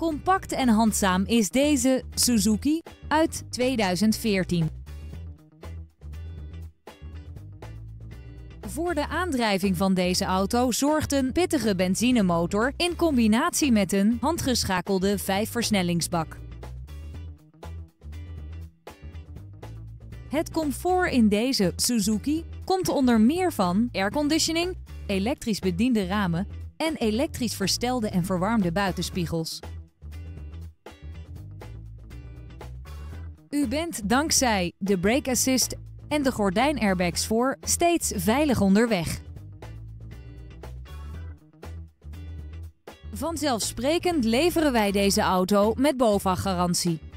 Compact en handzaam is deze Suzuki uit 2014. Voor de aandrijving van deze auto zorgt een pittige benzinemotor in combinatie met een handgeschakelde vijfversnellingsbak. Het comfort in deze Suzuki komt onder meer van airconditioning, elektrisch bediende ramen en elektrisch verstelde en verwarmde buitenspiegels. U bent dankzij de brake assist en de gordijnairbags voor steeds veilig onderweg. Vanzelfsprekend leveren wij deze auto met BOVAG-garantie.